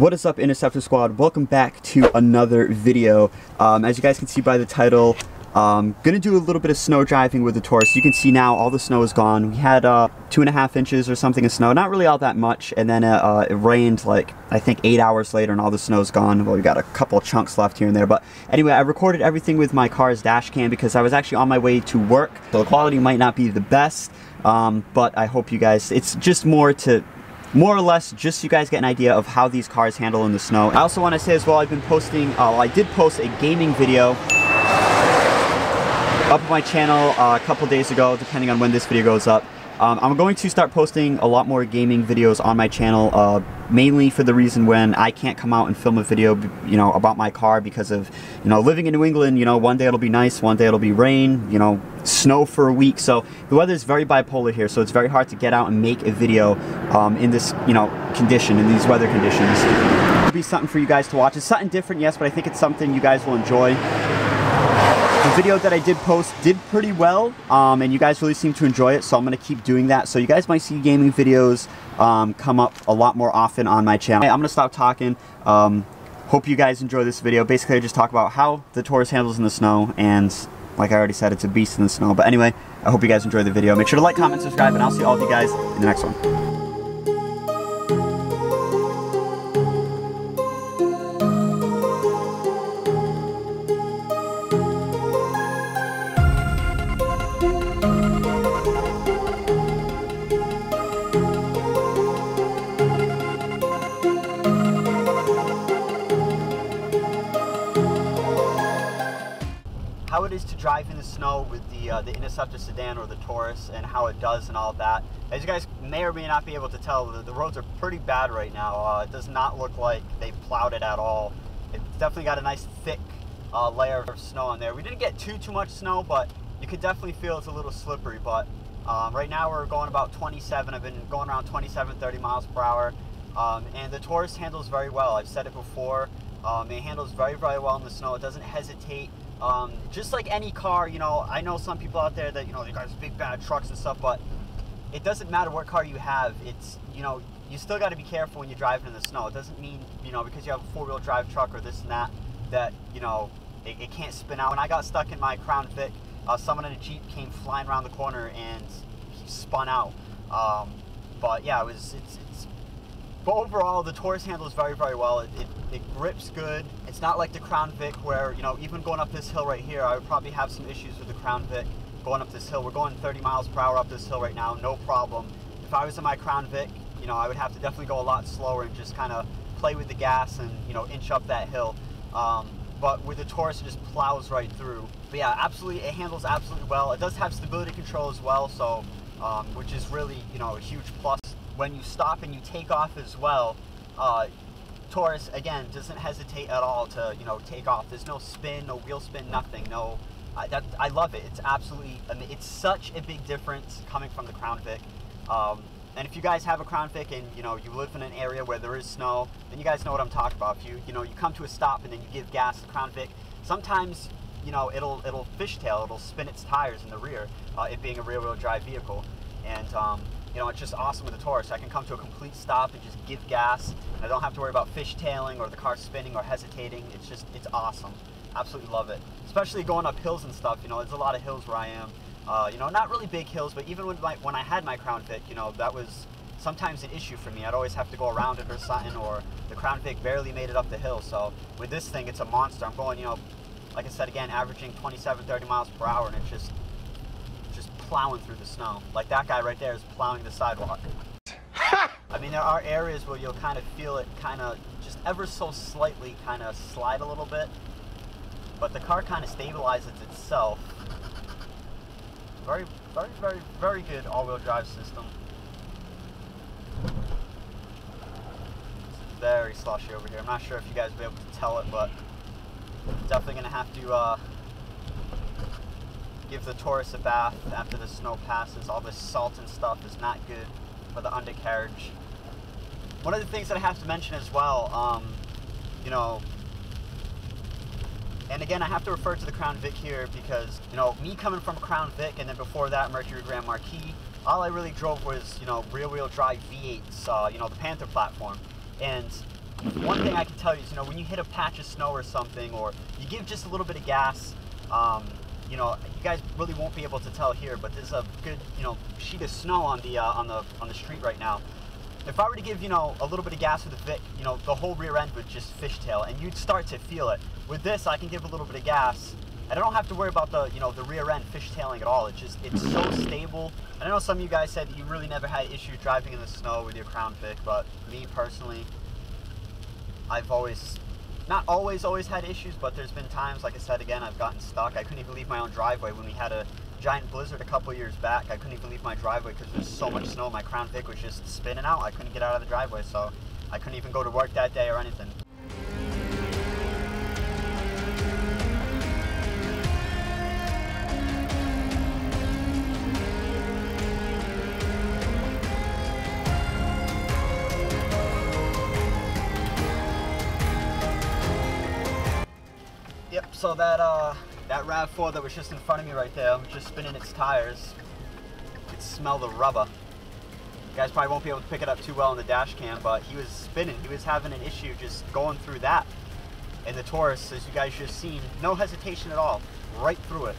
What is up Interceptor Squad? Welcome back to another video. Um, as you guys can see by the title, um, gonna do a little bit of snow driving with the Taurus. You can see now all the snow is gone. We had uh, two and a half inches or something of snow, not really all that much, and then uh, uh, it rained like I think eight hours later and all the snow's gone. Well, we got a couple chunks left here and there, but anyway, I recorded everything with my car's dash cam because I was actually on my way to work, so the quality might not be the best, um, but I hope you guys, it's just more to more or less just so you guys get an idea of how these cars handle in the snow. I also want to say as well, I've been posting, uh, well, I did post a gaming video up on my channel uh, a couple days ago, depending on when this video goes up. Um, I'm going to start posting a lot more gaming videos on my channel, uh, mainly for the reason when I can't come out and film a video, you know, about my car because of, you know, living in New England, you know, one day it'll be nice, one day it'll be rain, you know, snow for a week. So the weather is very bipolar here, so it's very hard to get out and make a video um, in this, you know, condition, in these weather conditions. It'll be something for you guys to watch. It's something different, yes, but I think it's something you guys will enjoy. The video that I did post did pretty well, um, and you guys really seem to enjoy it, so I'm going to keep doing that. So you guys might see gaming videos um, come up a lot more often on my channel. I'm going to stop talking. Um, hope you guys enjoy this video. Basically, I just talk about how the Taurus handles in the snow, and like I already said, it's a beast in the snow. But anyway, I hope you guys enjoy the video. Make sure to like, comment, subscribe, and I'll see all of you guys in the next one. How it is to drive in the snow with the uh, the Interceptor sedan or the Taurus and how it does and all that. As you guys may or may not be able to tell, the, the roads are pretty bad right now. Uh, it does not look like they plowed it at all. It's definitely got a nice thick uh, layer of snow on there. We didn't get too too much snow, but you could definitely feel it's a little slippery. But um, right now we're going about 27. I've been going around 27, 30 miles per hour. Um, and the Taurus handles very well. I've said it before. Um, it handles very, very well in the snow. It doesn't hesitate um, just like any car, you know, I know some people out there that, you know, they got these big bad trucks and stuff, but it doesn't matter what car you have. It's, you know, you still got to be careful when you're driving in the snow. It doesn't mean, you know, because you have a four wheel drive truck or this and that, that, you know, it, it can't spin out. When I got stuck in my Crown Vic, uh, someone in a Jeep came flying around the corner and he spun out. Um, but yeah, it was, it's, it's but overall, the Taurus handles very, very well. It, it, it, grips good. It's not like the Crown Vic where, you know, even going up this hill right here, I would probably have some issues with the Crown Vic going up this hill. We're going 30 miles per hour up this hill right now, no problem. If I was in my Crown Vic, you know, I would have to definitely go a lot slower and just kind of play with the gas and, you know, inch up that hill. Um, but with the Taurus, it just plows right through. But yeah, absolutely, it handles absolutely well. It does have stability control as well, so, um, which is really, you know, a huge plus when you stop and you take off as well, uh, Taurus again doesn't hesitate at all to you know take off. There's no spin, no wheel spin, nothing. No, I, that, I love it. It's absolutely, I mean, it's such a big difference coming from the Crown Vic. Um, and if you guys have a Crown Vic and you know you live in an area where there is snow, then you guys know what I'm talking about. If you you know you come to a stop and then you give gas to Crown Vic, sometimes you know it'll it'll fishtail, it'll spin its tires in the rear, uh, it being a rear-wheel drive vehicle, and um, you know, it's just awesome with the Taurus. I can come to a complete stop and just give gas. I don't have to worry about fishtailing or the car spinning or hesitating. It's just, it's awesome. Absolutely love it. Especially going up hills and stuff. You know, there's a lot of hills where I am. Uh, you know, not really big hills, but even when, my, when I had my Crown Vic, you know, that was sometimes an issue for me. I'd always have to go around it or something, or the Crown Vic barely made it up the hill. So with this thing, it's a monster. I'm going, you know, like I said again, averaging 27, 30 miles per hour, and it's just plowing through the snow. Like that guy right there is plowing the sidewalk. I mean, there are areas where you'll kind of feel it kind of just ever so slightly kind of slide a little bit, but the car kind of stabilizes itself. Very, very, very, very good all-wheel drive system. It's very slushy over here. I'm not sure if you guys will be able to tell it, but definitely going to have to uh, give the Taurus a bath after the snow passes. All this salt and stuff is not good for the undercarriage. One of the things that I have to mention as well, um, you know, and again, I have to refer to the Crown Vic here because, you know, me coming from Crown Vic and then before that Mercury Grand Marquis, all I really drove was, you know, rear-wheel drive V8s, uh, you know, the Panther platform. And one thing I can tell you is, you know, when you hit a patch of snow or something, or you give just a little bit of gas, um, you know, you guys really won't be able to tell here, but there's a good, you know, sheet of snow on the uh, on the on the street right now. If I were to give, you know, a little bit of gas with the Vic, you know, the whole rear end would just fishtail, and you'd start to feel it. With this, I can give a little bit of gas, and I don't have to worry about the, you know, the rear end fishtailing at all. It's just, it's so stable. And I know some of you guys said you really never had issues driving in the snow with your Crown Vic, but me personally, I've always, not always, always had issues, but there's been times, like I said again, I've gotten stuck. I couldn't even leave my own driveway when we had a giant blizzard a couple years back. I couldn't even leave my driveway because there's so much snow. My Crown Vic was just spinning out. I couldn't get out of the driveway, so I couldn't even go to work that day or anything. So that uh, that RAV4 that was just in front of me right there, just spinning its tires, you could smell the rubber. You guys probably won't be able to pick it up too well in the dash cam, but he was spinning. He was having an issue just going through that. And the Taurus, as you guys just seen, no hesitation at all, right through it.